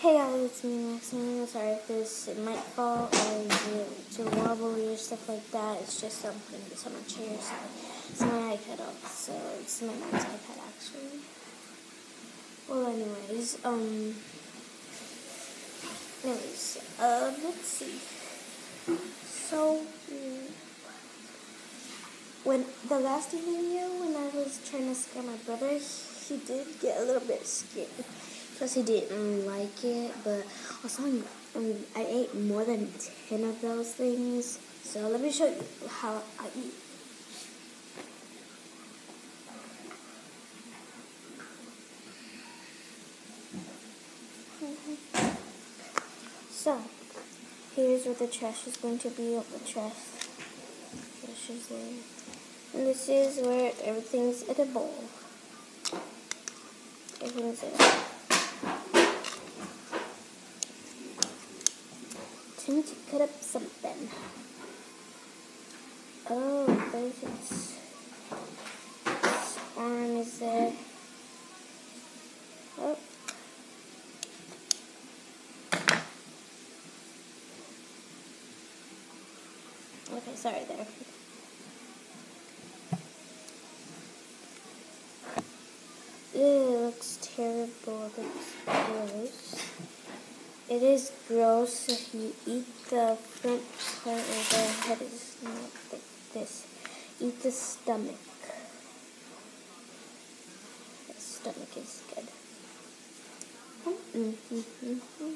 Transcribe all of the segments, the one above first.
Hey guys, it's me Maxine. Sorry if this it might fall or too wobbly or stuff like that. It's just I'm putting this on a chair, so it's my iPad off. So it's my mom's iPad actually. Well, anyways, um, anyways, uh, let's see. So when the last video when I was trying to scare my brother, he did get a little bit scared. He didn't like it, but also um, I ate more than 10 of those things. So let me show you how I eat. So, here's where the trash is going to be. The trash, trash is there. And this is where everything's bowl. Everything's in Time to cut up something. Oh, there's its, its arm is there. Oh. Okay, sorry there. It looks terrible. It looks. It is gross if you eat the front part of the head is not like this. Eat the stomach. The stomach is good. Mm -hmm, mm -hmm.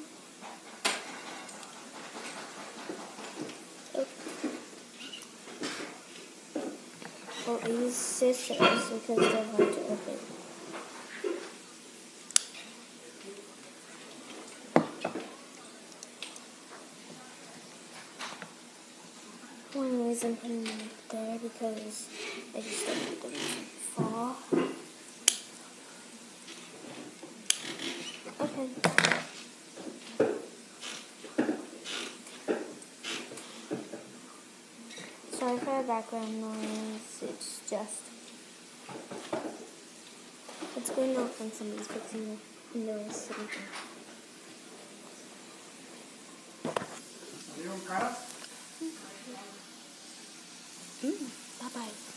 Oh. Well, I use scissors because they're hard to open. One reason putting them there because I just don't want them to fall. Okay. Sorry for the background noise, it's just it's going off when somebody's fixing the windows. 嗯拜拜。